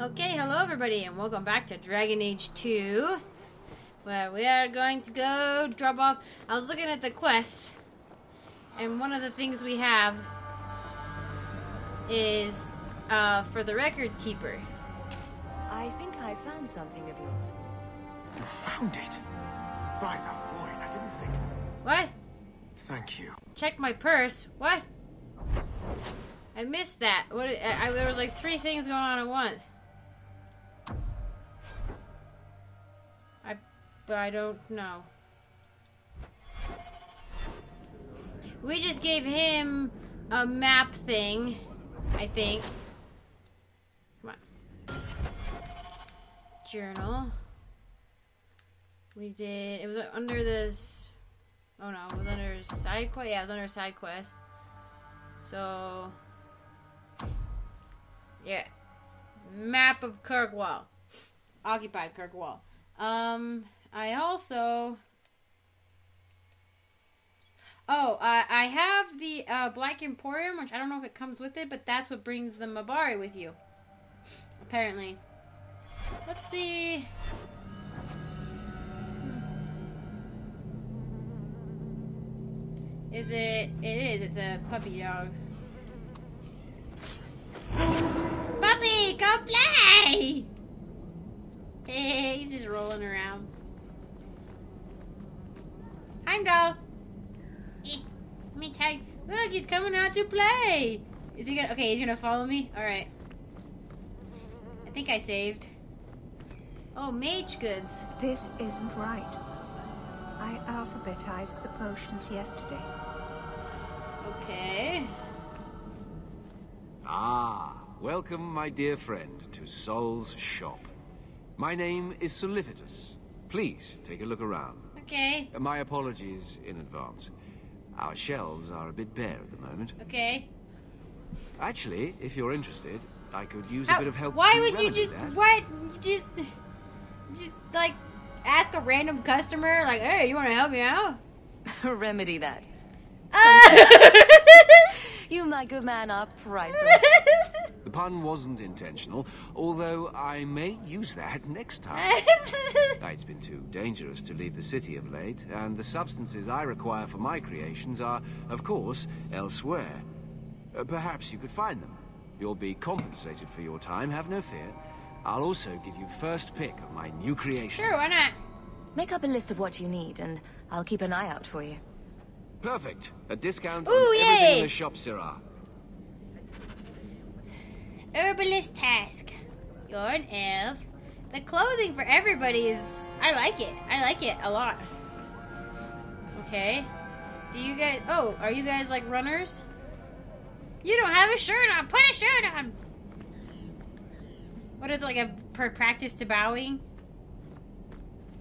Okay, hello everybody, and welcome back to Dragon Age 2, where we are going to go drop off. I was looking at the quest, and one of the things we have is uh, for the record keeper. I think I found something of yours. You found it? By the void, I didn't think. What? Thank you. Check my purse. What? I missed that. What? I, I, there was like three things going on at once. But I don't know. We just gave him a map thing, I think. Come on. Journal. We did. It was under this. Oh no, it was under side quest. Yeah, it was under side quest. So, yeah, map of Kirkwall, occupied Kirkwall. Um, I also. Oh, uh, I have the uh, Black Emporium, which I don't know if it comes with it, but that's what brings the Mabari with you. Apparently. Let's see. Is it? It is. It's a puppy dog. Puppy, come play! Hey, he's just rolling around. Heimdall! Eh, let me tell you. Look, he's coming out to play! Is he gonna. Okay, he's gonna follow me? Alright. I think I saved. Oh, mage goods. This isn't right. I alphabetized the potions yesterday. Okay. Ah, welcome, my dear friend, to Sol's shop. My name is Solivitus. Please take a look around. Okay. My apologies in advance. Our shelves are a bit bare at the moment. Okay. Actually, if you're interested, I could use How- a bit of help. Why to would you just that. what? Just, just like ask a random customer like, "Hey, you want to help me out?" Remedy that. Uh, You, my good man, are priceless. The pun wasn't intentional, although I may use that next time. It's been too dangerous to leave the city of late, and the substances I require for my creations are, of course, elsewhere. Uh, perhaps you could find them. You'll be compensated for your time, have no fear. I'll also give you first pick of my new creation. sure, why not? Make up a list of what you need, and I'll keep an eye out for you. Perfect. A discount Ooh, on everything in the shop, Serah. Herbalist task. You're an elf. The clothing for everybody is. I like it. I like it a lot. Okay. Do you guys. Oh, are you guys like runners? You don't have a shirt on. Put a shirt on. What is it, like a per practice to bowing?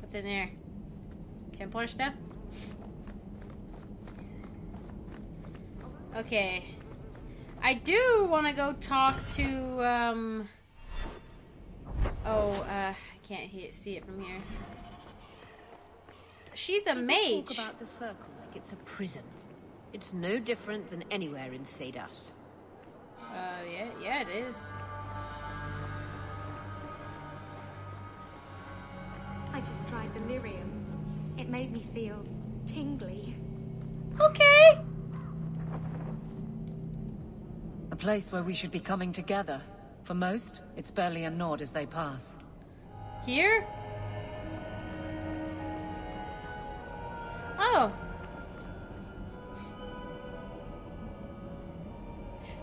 What's in there? Templar stuff? Okay. I do want to go talk to, um... Oh, uh, I can't he- see it from here. She's a mage. Talk about the circle like it's a prison. It's no different than anywhere in Thedas. Uh, yeah, yeah, it is. I just tried delirium. It made me feel tingly. Okay. A place where we should be coming together. For most, it's barely a nod as they pass. Here? Oh.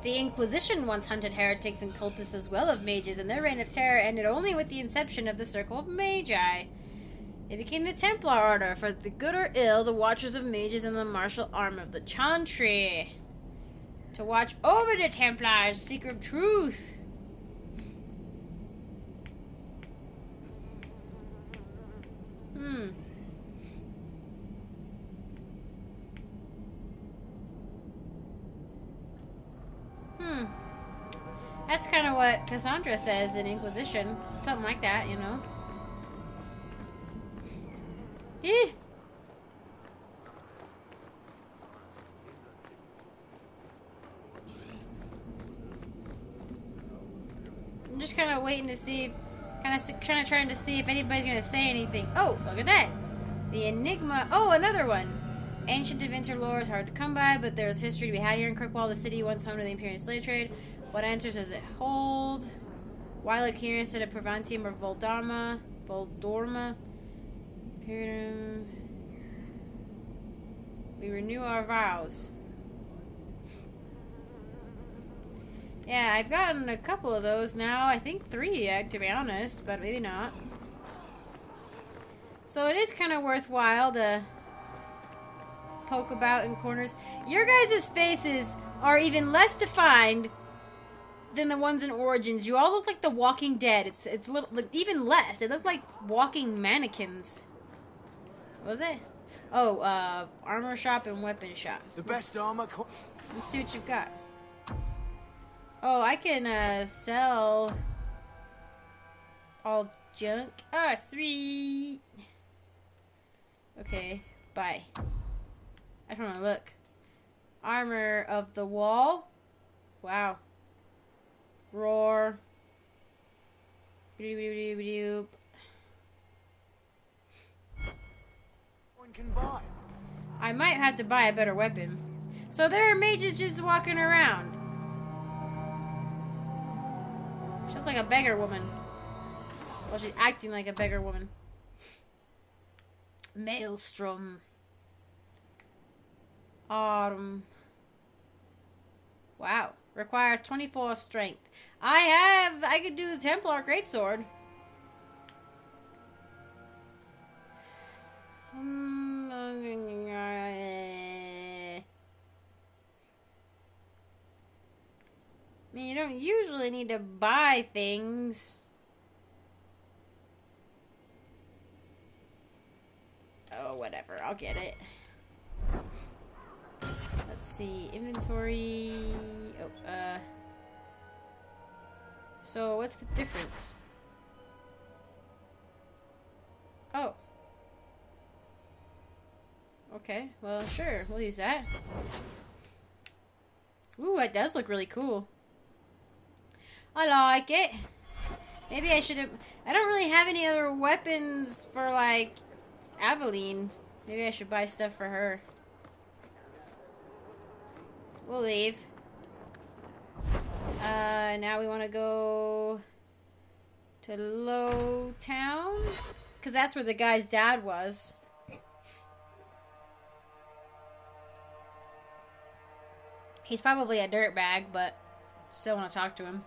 The Inquisition once hunted heretics and cultists as well as mages, and their reign of terror ended only with the inception of the Circle of Magi. It became the Templar Order, for the good or ill, the Watchers of Mages and the martial arm of the Chantry. To watch over the Templars, secret truth. Hmm. Hmm. That's kind of what Cassandra says in Inquisition. Something like that, you know. Eh. I'm just kind of waiting to see, kind of kind of trying to see if anybody's gonna say anything. Oh, look at that! The Enigma. Oh, another one. Ancient adventure lore is hard to come by, but there's history to be had here in Kirkwall, the city once home to the Imperial slave trade. What answers does it hold? Why look here instead of Provantium or Voldama? Voldorma? Imperium. We renew our vows. Yeah, I've gotten a couple of those now. I think three, to be honest, but maybe not. So it is kind of worthwhile to poke about in corners. Your guys' faces are even less defined than the ones in Origins. You all look like The Walking Dead. It's it's little, like, even less. They look like walking mannequins. What was it? Oh, uh, armor shop and weapon shop. The best armor. Co- Let's see what you've got. Oh, I can uh, sell all junk. Ah, sweet. Okay, bye. I don't want to look. Armor of the wall. Wow. Roar. One can buy. I might have to buy a better weapon. So there are mages just walking around. Looks like a beggar woman. Well, she's acting like a beggar woman. Maelstrom. Autumn. Wow. Requires 24 strength. I have. I could do the Templar Greatsword. Hmm, mean, you don't usually need to buy things. Oh, whatever. I'll get it. Let's see. Inventory. Oh, uh. So, what's the difference? Oh. Okay, well, sure. We'll use that. Ooh, that does look really cool. I like it. Maybe I should have... I don't really have any other weapons for, like, Aveline. Maybe I should buy stuff for her. We'll leave. Uh, now we want to go to Low Town? Because that's where the guy's dad was. He's probably a dirtbag, but still want to talk to him.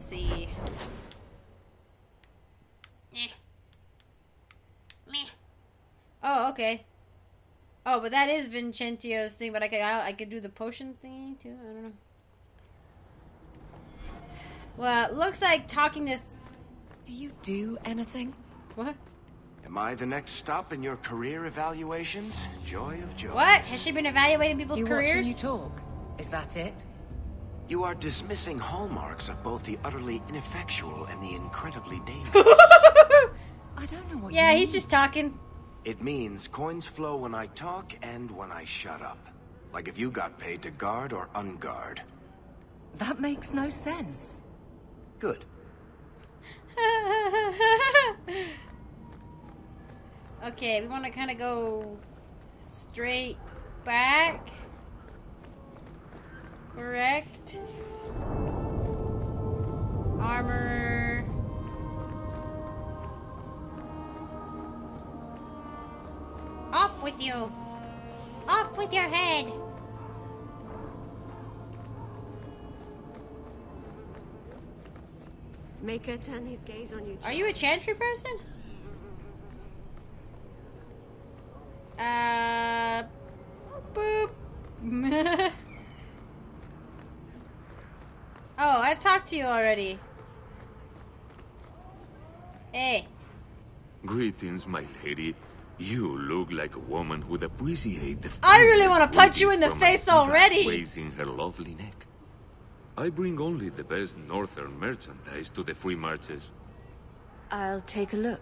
Let's see. Meh. Meh. Oh, okay. Oh, but that is Vincentio's thing, but I could I, I could do the potion thingy too. I don't know. Well, it looks like talking to Do you do anything? what? Am I the next stop in your career evaluations? Joy of joy. What? Has she been evaluating people's you careers? watching you talk. Is that it? You are dismissing hallmarks of both the utterly ineffectual and the incredibly dangerous. I don't know what yeah, you he's mean. just talking. it means coins flow when I talk and when I shut up. Like if you got paid to guard or unguard. That makes no sense. Good. okay, we want to kind of go straight back. Correct. Armor. Off with you. Off with your head. Make her turn his gaze on you. Are you a chantry person? Uh, boop. oh, I've talked to you already. Hey, Greetings, my lady. You look like a woman who'd appreciate the. I really wanna punch you in the beauty from a face diva already. Raising her lovely neck. I bring only the best northern merchandise to the free marches. I'll take a look.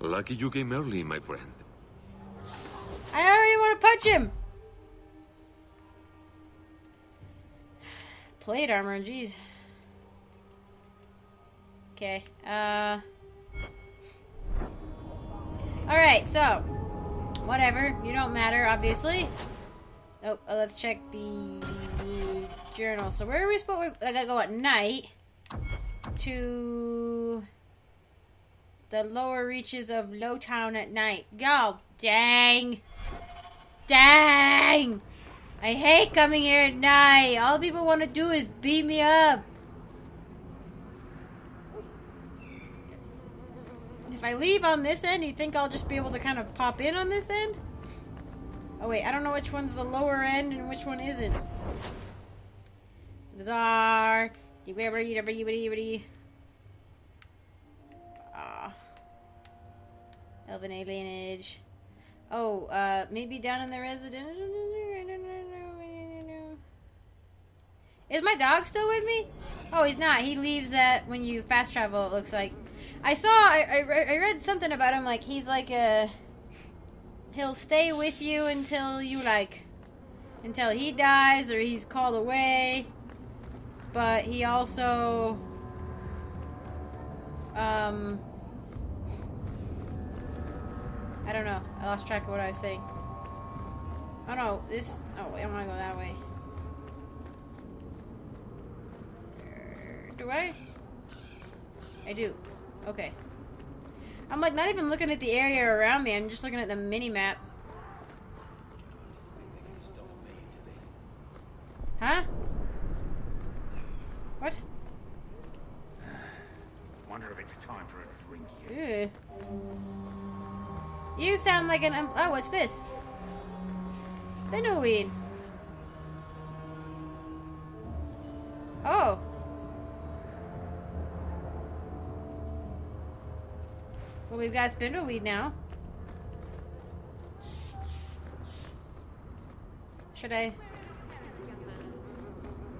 Lucky you came early, my friend. I already want to punch him. Plate armor, jeez. Okay. Uh. All right. So, whatever. You don't matter, obviously. Oh, uh, let's check the journal. So where are we supposed? To... I gotta go at night to the lower reaches of Lowtown at night. God dang. Dang! I hate coming here at night. All people want to do is beat me up. If I leave on this end, you think I'll just be able to kind of pop in on this end? Oh wait, I don't know which one's the lower end and which one isn't. Bizarre. Ah. Elven alienage. Oh, uh, maybe down in the residential. Is my dog still with me? Oh, he's not. He leaves at when you fast travel. It looks like. I saw. I, I, I read something about him. Like he's like a. He'll stay with you until you like, until he dies or he's called away. But he also. Um. I don't know. I lost track of what I was saying. Oh no, this. Oh, I want to go that way. Do I? Do. Okay. I'm like not even looking at the area around me. I'm just looking at the mini map. Huh? What? Wonder if it's time for a drink. Ew. You sound like an. Um, oh, what's this? Spindleweed. Oh. Well, we've got spindleweed now. Should I?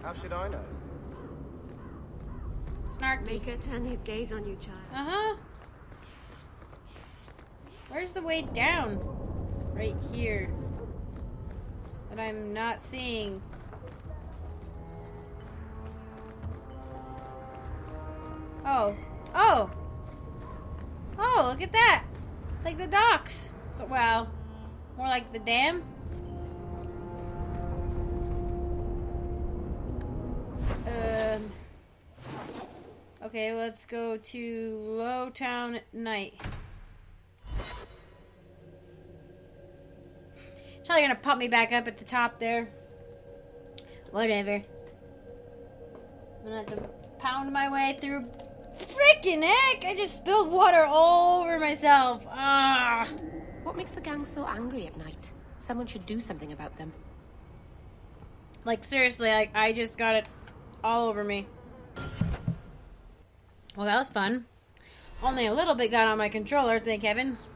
How should I know? Snarky. Make her turn his gaze on you, child. Uh huh. Where's the way down? Right here. That I'm not seeing. Oh. Oh! Look at that! It's like the docks. So, well, more like the dam. Um. Okay, let's go to Lowtown night. Probably gonna pop me back up at the top there. Whatever. I'm gonna have to pound my way through. Freaking heck! I just spilled water all over myself. Ah. What makes the gang so angry at night? Someone should do something about them. Like seriously, I I just got it all over me. Well, that was fun. Only a little bit got on my controller, thank heavens.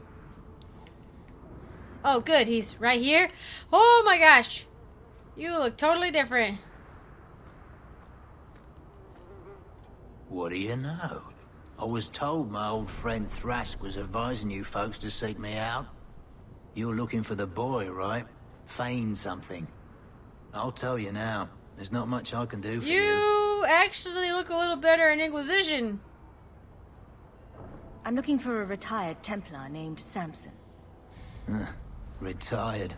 Oh, good, he's right here. Oh my gosh! You look totally different. What do you know? I was told my old friend Thrask was advising you folks to seek me out. You're looking for the boy, right? Feign something. I'll tell you now, there's not much I can do for you. You actually look a little better in Inquisition. I'm looking for a retired Templar named Samson. Huh, Retired.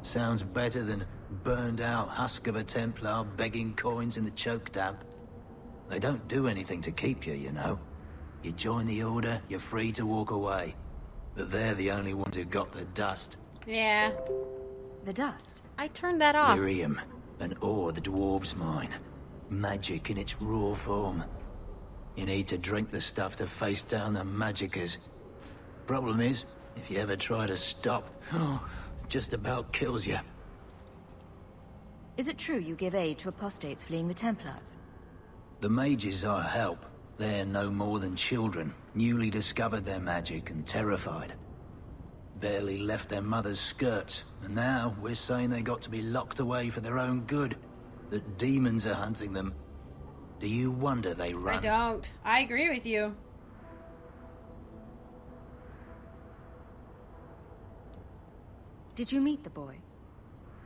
Sounds better than burned out husk of a Templar begging coins in the choke damp. They don't do anything to keep you, you know. You join the Order, you're free to walk away. But they're the only ones who've got the dust. Yeah. The dust? I turned that off. Lyrium, an ore the dwarves mine. Magic in its raw form. You need to drink the stuff to face down the magickers. Problem is, if you ever try to stop, oh, it just about kills you. Is it true you give aid to apostates fleeing the Templars? The mages I help, they're no more than children, newly discovered their magic and terrified. Barely left their mother's skirts, and now we're saying they got to be locked away for their own good. That demons are hunting them. Do you wonder they run? I don't. I agree with you. Did you meet the boy?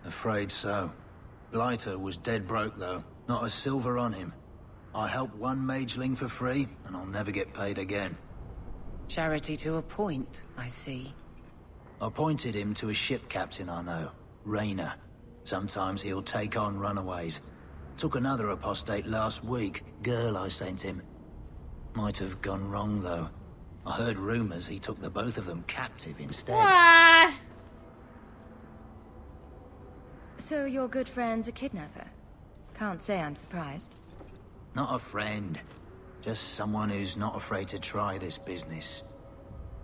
Afraid so. Blighter was dead broke, though. Not a silver on him. I help one mageling for free, and I'll never get paid again. Charity to a point, I see. Appointed him to a ship captain I know, Rayner. Sometimes he'll take on runaways. Took another apostate last week, girl I sent him. Might have gone wrong, though. I heard rumors he took the both of them captive instead. What? So your good friend's a kidnapper? Can't say I'm surprised. Not a friend. Just someone who's not afraid to try this business.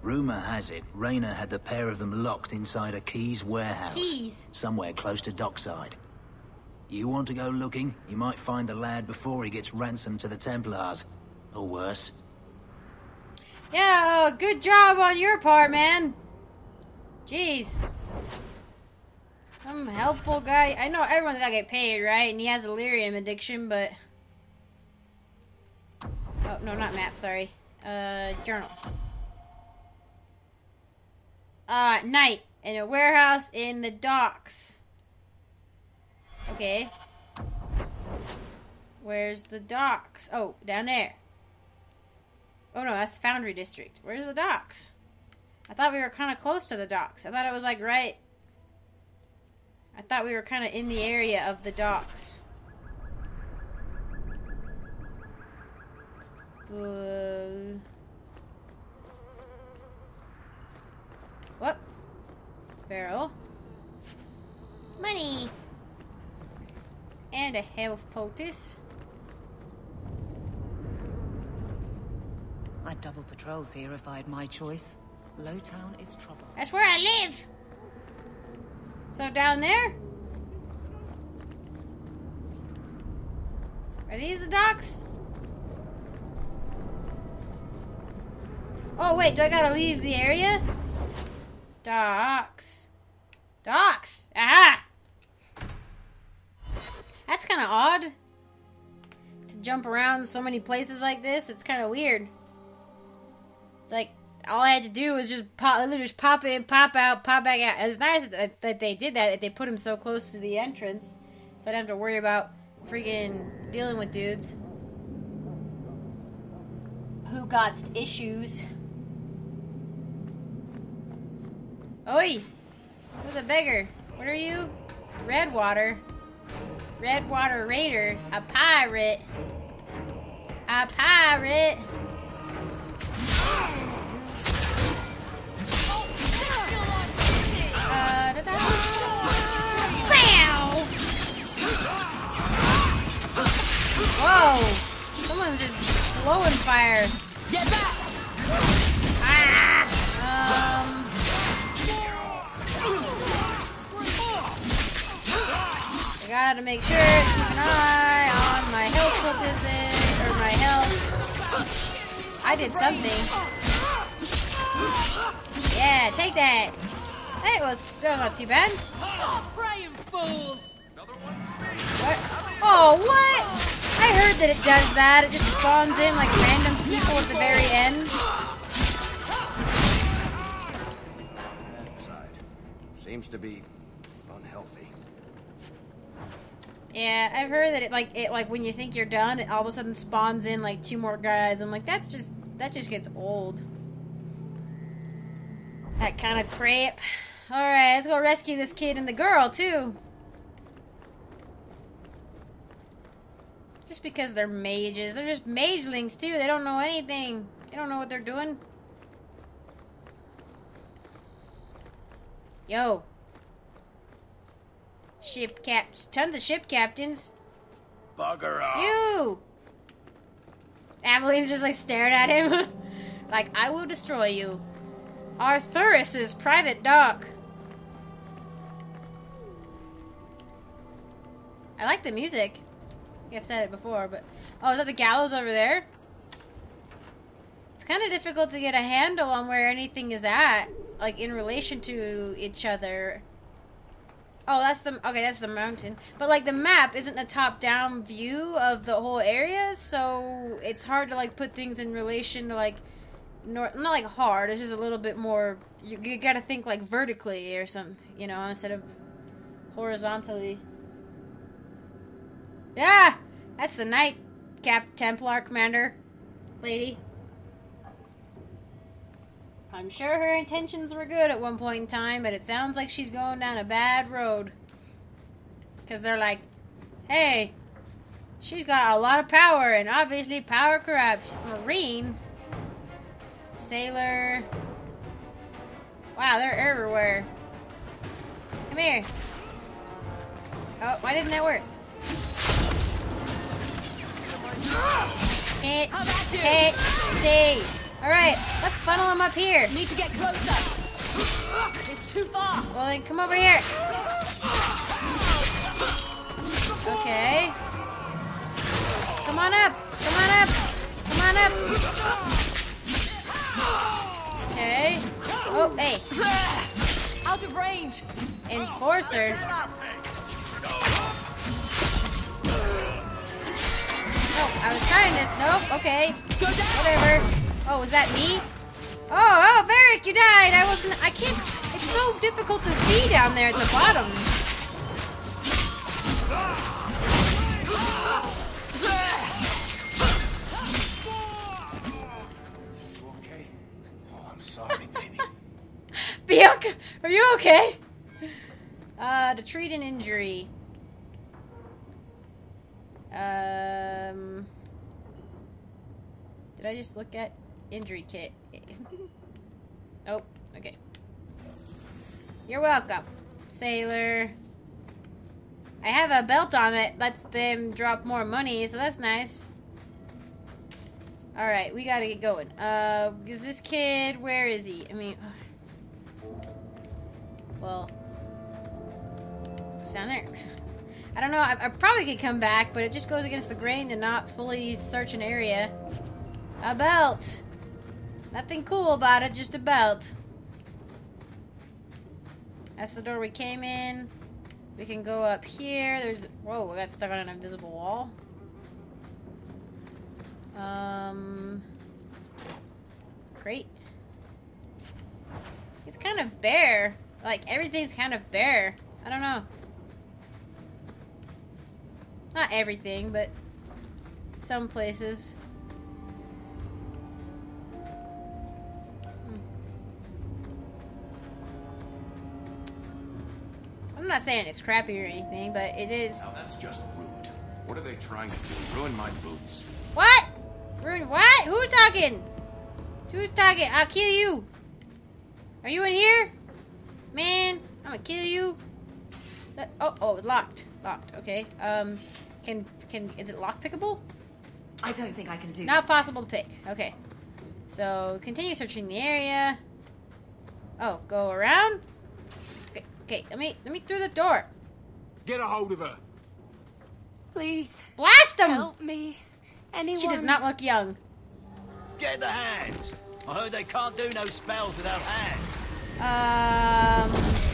Rumor has it, Rayner had the pair of them locked inside a Keys warehouse. Keys? Somewhere close to dockside. You want to go looking? You might find the lad before he gets ransomed to the Templars. Or worse. Yeah, uh, good job on your part, man. Jeez. Some helpful guy. I know everyone's gotta get paid, right? And he has a lyrium addiction, but... Oh, no, not map, sorry. Uh, journal. Uh, night. In a warehouse in the docks. Okay. Where's the docks? Oh, down there. Oh no, that's Foundry District. Where's the docks? I thought we were kind of close to the docks. I thought it was like right. I thought we were kind of in the area of the docks. Uh, what? Barrel. Money. And a health poultice. I'd double patrols here if I had my choice. Lowtown is trouble. That's where I live. So down there? Are these the docks? Oh wait, do I gotta leave the area? Docks. Docks! Aha! That's kind of odd. To jump around so many places like this, it's kind of weird. It's like all I had to do was just pop, literally just pop in, pop out, pop back out. It's nice that, that they did that. That they put him so close to the entrance, so I don't have to worry about freaking dealing with dudes who got issues. Oi! Who's a beggar? What are you? Redwater. Redwater Raider. A pirate. A pirate. Uh! Whoa! Someone's just blowing fire. Get back! Ah! Um. I gotta make sure to keep an eye on my health poultices or my health. I did something. Yeah, take that. That was, not too bad. What? Oh, what? I heard that it does that. It just spawns in like random people at the very end. Seems to be unhealthy. Yeah, I've heard that it like it like when you think you're done, it all of a sudden spawns in like two more guys. I'm like, that's just that just gets old. That kind of crap. All right, let's go rescue this kid and the girl too. Just because they're mages, they're just magelings too. They don't know anything. They don't know what they're doing. Yo, Ship cap, tons of ship captains. Bugger off. You. Aveline's just like staring at him, like I will destroy you. Arthurus's private dock. I like the music. I've said it before, but oh, is that the gallows over there? It's kind of difficult to get a handle on where anything is at, like in relation to each other. Oh, that's the okay. That's the mountain. But like the map isn't a top-down view of the whole area, so it's hard to like put things in relation to like, nor- not like hard. It's just a little bit more. You, you got to think like vertically or something, you know, instead of horizontally. Yeah, that's the Knight Cap Templar Commander lady. I'm sure her intentions were good at one point in time, but it sounds like she's going down a bad road. Because they're like, hey, she's got a lot of power, and obviously power corrupts. Marine, sailor. Wow, they're everywhere. Come here. Oh, why didn't that work? Hit, hit, see. Alright, let's funnel him up here. Need to get closer. It's too far. Well, then come over here. Okay. Come on up. Come on up. Come on up. Okay. Oh, hey. Out of range. Enforcer. Oh, I was trying to. Nope. Okay. Whatever. Oh, was that me? Oh, oh, Varric, you died. I wasn't. I can't. It's so difficult to see down there at the bottom. Okay. Oh, I'm sorry, baby. Bianca, are you okay? Uh, to treat an injury. Um. Did I just look at injury kit? oh, okay. You're welcome, sailor. I have a belt on that lets them drop more money, so that's nice. Alright, we gotta get going. Uh, is this kid, where is he? I mean, well, down there. I don't know, I, I probably could come back, but it just goes against the grain to not fully search an area. A belt! Nothing cool about it, just a belt. That's the door we came in. We can go up here. There's. Whoa, we got stuck on an invisible wall. Um. Great. It's kind of bare. Like, everything's kind of bare. I don't know. Not everything, but some places. Not saying it's crappy or anything, but it is. Now that's just rude. What are they trying to do? Ruin my boots? What? Ruin what? Who's talking? Who's talking? I'll kill you. Are you in here? Man, I'm gonna kill you. That- oh, oh, locked. Locked. Okay. Um, can can is it lock pickable? I don't think I can do Not possible to pick. Okay. So continue searching the area. Oh, go around. Okay, okay. Let me let me through the door. Get a hold of her. Please. Blast him! Help me. Anyone. She does not look young. Get the hands. I heard they can't do no spells without hands. Um.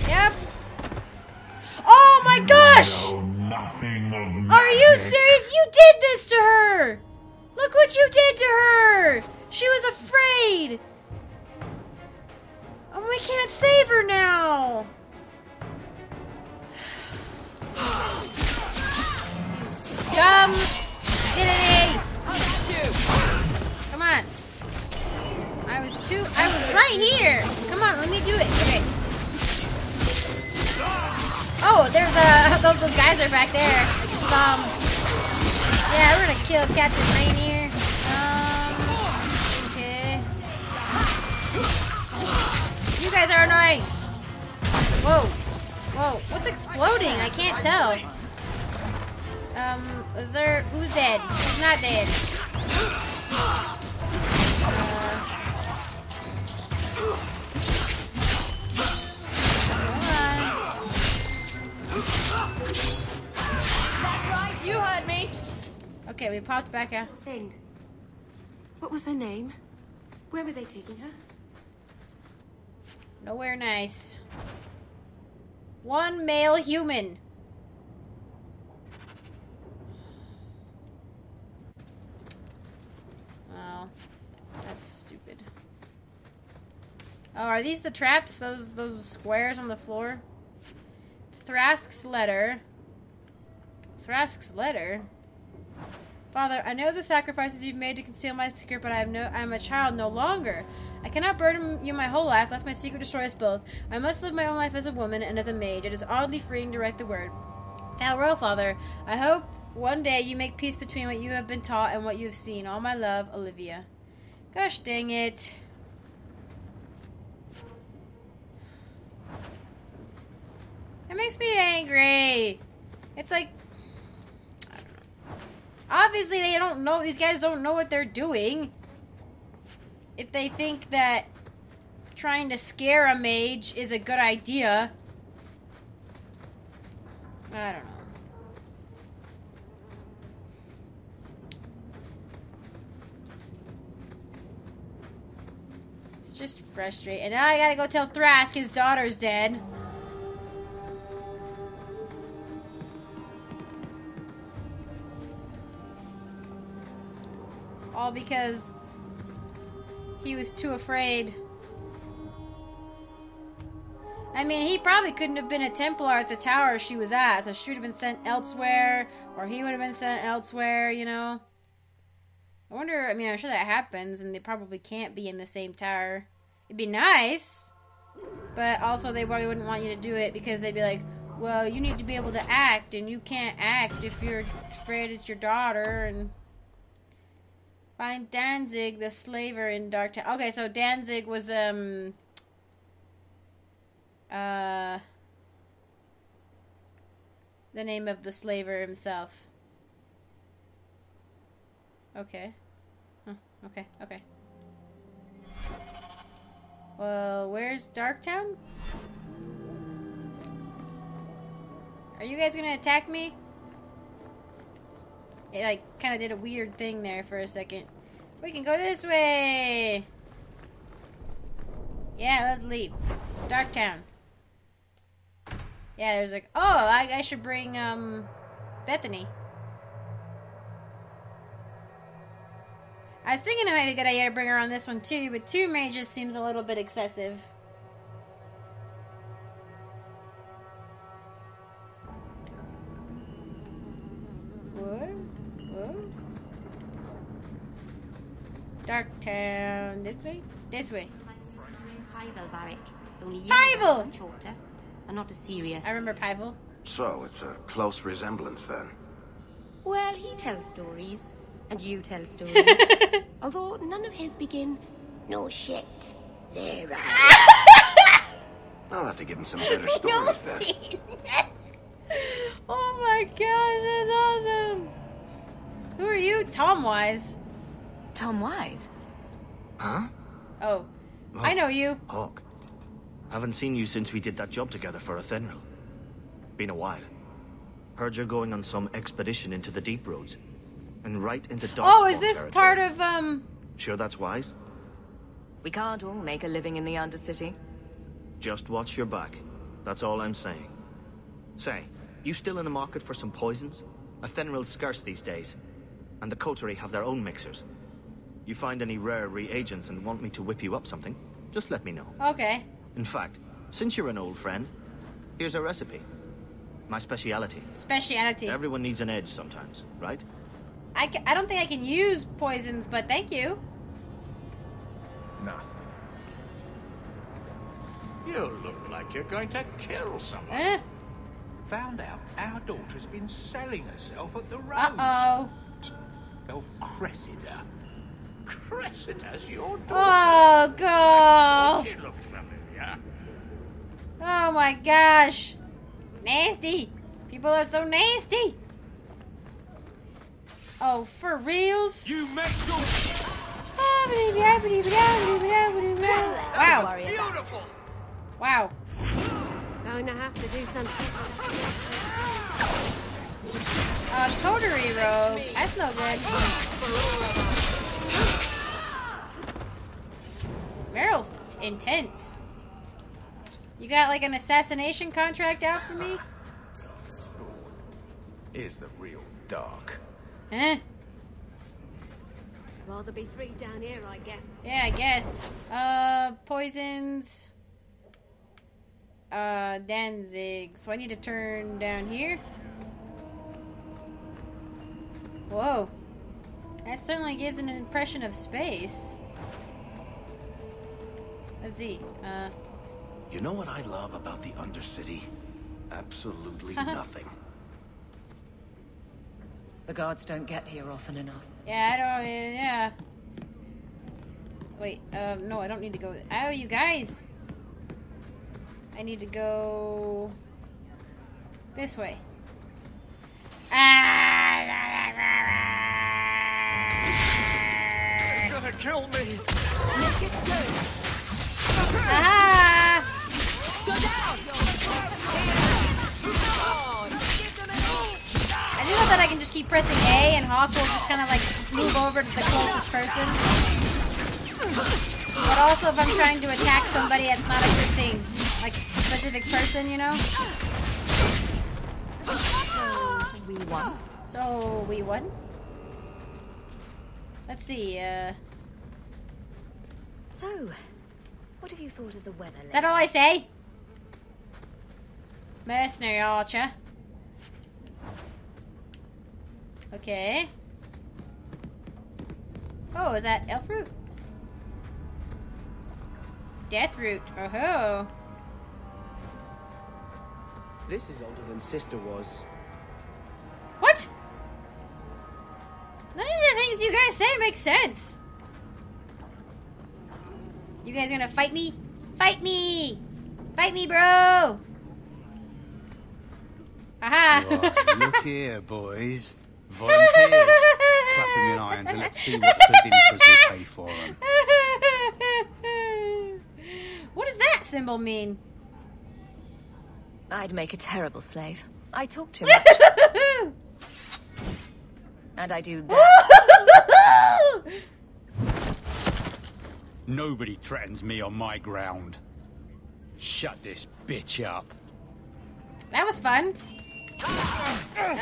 Yep. Oh my gosh! Nothing of Are you serious? You did this Captain Rainier. Um, okay. You guys are annoying. Whoa, whoa, what's exploding? I can't tell. Um, is there? Who's dead? Who's not dead? We popped. Thing. What was her name? Where were they taking her? Nowhere nice. One male human. Oh, that's stupid. Oh, are these the traps? Those those squares on the floor? Thrask's letter. Thrask's letter. Father, I know the sacrifices you've made to conceal my secret, but I have no I am a child no longer. I cannot burden you my whole life, lest my secret destroy us both. I must live my own life as a woman and as a maid. It is oddly freeing to write the word. Farewell, Father. I hope one day you make peace between what you have been taught and what you have seen. All my love, Olivia. Gosh dang it. It makes me angry. It's like. Obviously they don't know these guys don't know what they're doing. If they think that trying to scare a mage is a good idea. I don't know. It's just frustrating. And now I gotta go tell Thrask his daughter's dead. All because he was too afraid. I mean, he probably couldn't have been a Templar at the tower she was at, so she would have been sent elsewhere, or he would have been sent elsewhere, you know? I wonder, I mean, I'm sure that happens, and they probably can't be in the same tower. It'd be nice, but also they probably wouldn't want you to do it because they'd be like, well, you need to be able to act, and you can't act if you're afraid it's your daughter, and... Find Danzig, the slaver in Darktown. Okay, so Danzig was, um... Uh... The name of the slaver himself. Okay. Huh, okay, okay. Well, where's Darktown? Are you guys gonna attack me? It like kind of did a weird thing there for a second. We can go this way. Yeah, let's leave. Darktown. Yeah, there's like, oh, I, I should bring um Bethany. I was thinking it might be a good idea to bring her on this one too, but two mages seems a little bit excessive. Darktown. This way? This way. Pyvel, Varric. Only you Pyvel! and shorter, and not as serious. I remember Pyvel. So, it's a close resemblance then. Well, he tells stories, and you tell stories. Although none of his begin, no shit. There are I'll have to give him some better stories then. oh my gosh, that's awesome. Who are you? Tomwise. Tomwise? Huh? Oh, I know you. Hawke. Haven't seen you since we did that job together for Athenril. Been a while. Heard you're going on some expedition into the deep roads. And right into Darkspawn Oh, is this territory. part of um? Sure that's wise? We can't all make a living in the Undercity. Just watch your back. That's all I'm saying. Say, you still in the market for some poisons? Athenril's scarce these days. And the coterie have their own mixers. You find any rare reagents and want me to whip you up something? Just let me know. Okay. In fact, since you're an old friend, here's a recipe. My speciality. Speciality. Everyone needs an edge sometimes, right? I, I don't think I can use poisons, but thank you. Nothing. You look like you're going to kill someone. Eh? Found out our daughter's been selling herself at the Rose. Uh oh. Elf Cressida. Cressida's your daughter. Oh god. She looked familiar. Oh my gosh. Nasty. People are so nasty. Oh, for reals? You messed up. Wow. Beautiful. Wow. Going to have to do something. Uh, coterie robe. That's no good. Merrill's intense. You got like an assassination contract out for me? Is the real dark. Eh? Rather be free down here, I guess. Yeah, I guess. Uh, poisons. Uh, Danzig. So I need to turn down here. Whoa. That certainly gives an impression of space. Let's see. Uh, You know what I love about the Undercity? Absolutely nothing. The guards don't get here often enough. yeah, I don't, yeah. Wait, um, no, I don't need to go. Oh, you guys! I need to go this way. Ah! It's gonna kill me. Aha! I do know that I can just keep pressing A and Hawke will just kind of like move over to the closest person. But also if I'm trying to attack somebody, that's not a good thing. Like a specific person, you know? So, we won. So we won? Let's see, uh... So, what have you thought of the weather? Is that all I say? Mercenary archer. Okay. Oh, is that elf root? Death root. Oh ho. This is older than Sister was. What? None of the things you guys say make sense. You guys are gonna fight me? Fight me! Fight me, bro! Aha! Right, look here, boys. Volunteers. Clap them in irons and let's see what the Tevinters will pay for them. what does that symbol mean? I'd make a terrible slave. I talk too much. and I do that. Nobody threatens me on my ground. Shut this bitch up. That was fun. Uh, yeah,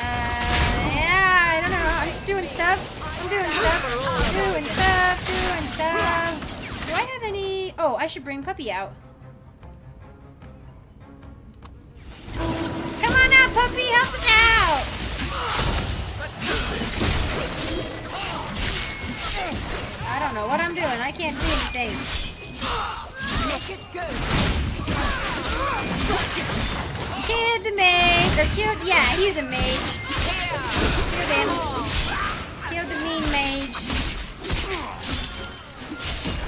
I don't know. I'm just doing stuff. I'm doing stuff. Doing stuff. Doing stuff. Do I have any? Oh, I should bring Puppy out. Come on out, Puppy. Help us out. I don't know what I'm doing. I can't see anything. Killed the mage. Or killed, yeah, he's a mage. Killed him. Killed the mean mage.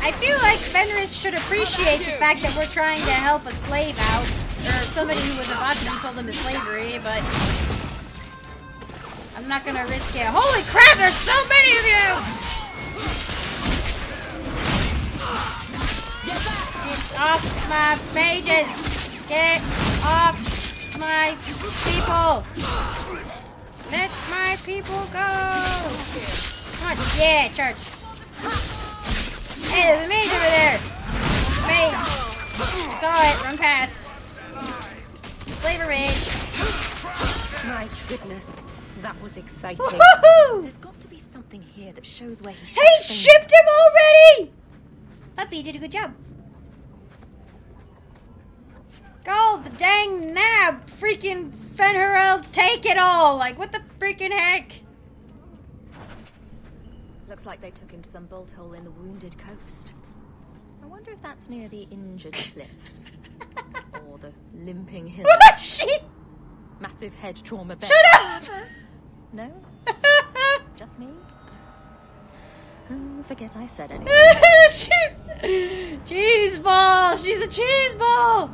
I feel like Fenris should appreciate the fact that we're trying to help a slave out. Or somebody who was about to be sold into slavery, but... I'm not gonna risk it. Holy crap, there's so many of you! Off my mages! Get off my people! Let my people go! Come on, yeah, charge! Hey, there's a mage over there! Mage! I saw it, run past. Slaver mage. My goodness, that was exciting. There's got to be something here that shows where he. Hey, shipped him already! Puppy did a good job. Go the dang nab! Freaking Fen'Harel, take it all! Like, what the freaking heck? Looks like they took him to some bolt hole in the wounded coast. I wonder if that's near the injured cliffs. or the limping hills. What? She... Massive head trauma bed. Shut up! No? Just me? Oh, forget I said anything. She's... Cheese ball! She's a cheese ball!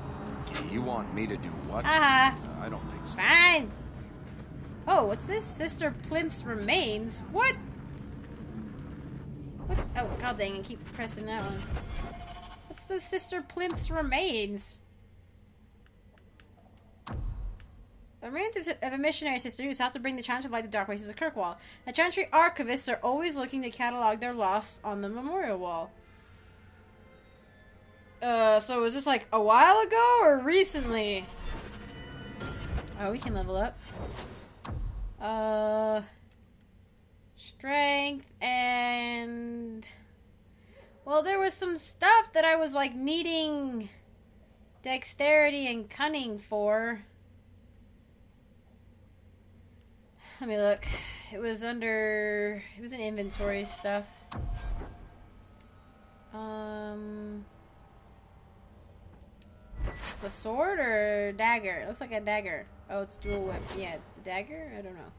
You want me to do what? Uh-huh. I don't think so. Fine. Oh, what's this? Sister Plinth's remains? What? What's... Oh, god dang, I keep pressing that one. What's the Sister Plinth's remains? The remains of, of a missionary sister who sought to bring the chant of light to dark places of Kirkwall. The chantry archivists are always looking to catalog their loss on the memorial wall. Uh, so was this like a while ago or recently? Oh, we can level up. Uh, strength and well there was some stuff that i was like needing dexterity and cunning for let me look it was under it was in inventory stuff um a sword or dagger it looks like a dagger oh it's dual whip yeah it's a dagger i don't know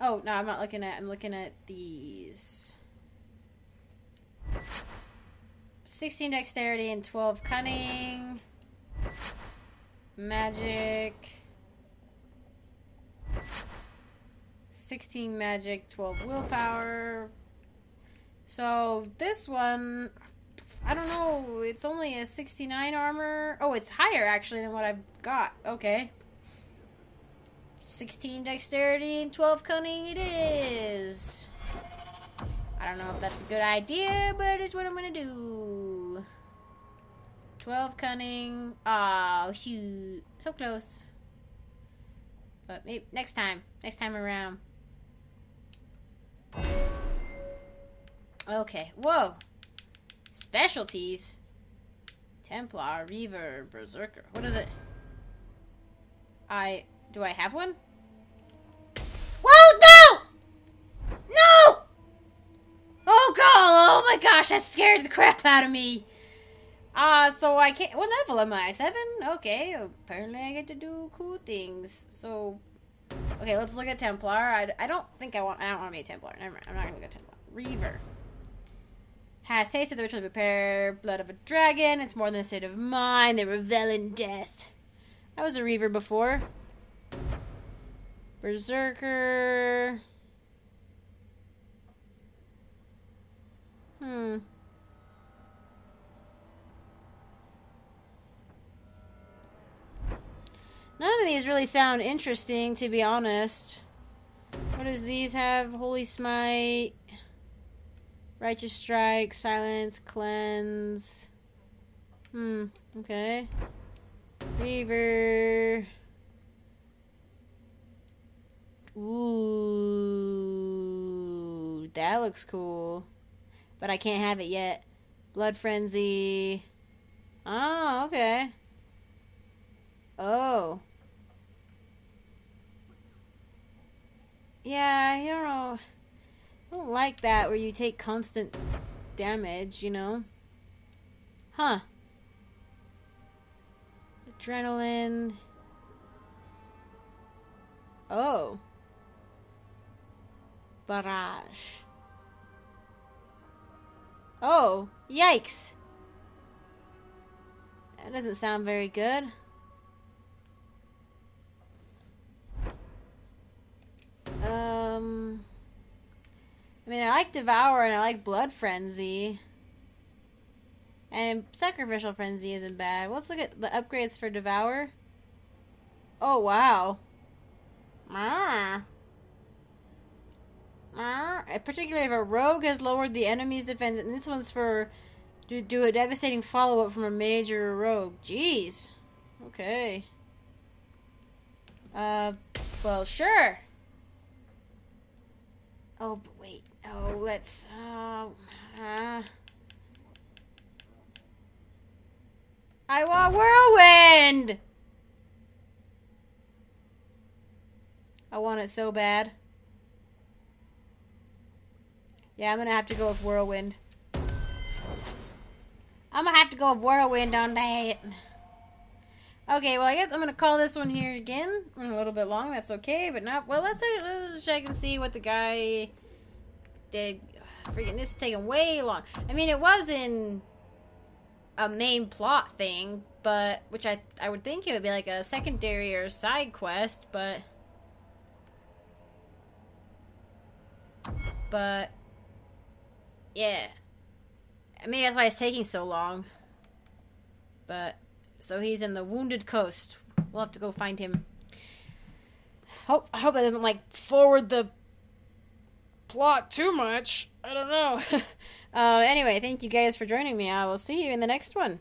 Oh, no, I'm not looking at, I'm looking at these. 16 dexterity and 12 cunning. Magic. 16 magic, 12 willpower. So this one, I don't know, it's only a 69 armor. Oh, it's higher actually than what I've got. Okay. 16 dexterity and 12 cunning it is. I don't know if that's a good idea, but it's what I'm gonna do. 12 cunning. Oh, shoot. So close. But maybe next time. Next time around. Okay. Whoa. Specialties. Templar, Reaver, Berserker. What is it? I... Do I have one? Whoa, no! No! Oh, God! Oh, my gosh, that scared the crap out of me. Uh, so I can't... What level am I? Seven? Okay, apparently I get to do cool things. So... Okay, let's look at Templar. I, I don't think I want... I don't want to be a Templar. Never mind. I'm not going to at Templar. Reaver. Has tasted the ritual prepare blood of a dragon. It's more than a state of mind. They revel in death. I was a Reaver before. Berserker. Hmm. None of these really sound interesting, to be honest. What does these have? Holy Smite, Righteous Strike, Silence, Cleanse. Hmm, okay. Reaver. Ooh, that looks cool. But I can't have it yet. Blood Frenzy. Oh, okay. Oh. Yeah, I don't know. I don't like that where you take constant damage, you know? Huh. Adrenaline. Oh. Barrage. Oh, yikes. That doesn't sound very good. Um, I mean, I like Devour and I like Blood Frenzy. And Sacrificial Frenzy isn't bad. Let's look at the upgrades for Devour. Oh, wow. Ah. Ah. Particularly if a rogue has lowered the enemy's defense. And this one's for to do a devastating follow-up from a major rogue. Jeez. Okay. Uh, well, sure. Oh, but wait. Oh, let's. Uh, uh, I want whirlwind. I want it so bad. Yeah, I'm gonna have to go with whirlwind. I'm gonna have to go with whirlwind on that. Okay, well, I guess I'm gonna call this one here again. a little bit long, that's okay, but not. Well, let's, let's check and see what the guy did. Freaking, this is taking way long. I mean, it was in a main plot thing, but which I I would think it would be like a secondary or side quest, but but yeah, I mean that's why it's taking so long. But so he's in the Wounded Coast. We'll have to go find him. Hope I hope it doesn't like forward the plot too much. I don't know. uh, anyway, thank you guys for joining me. I will see you in the next one.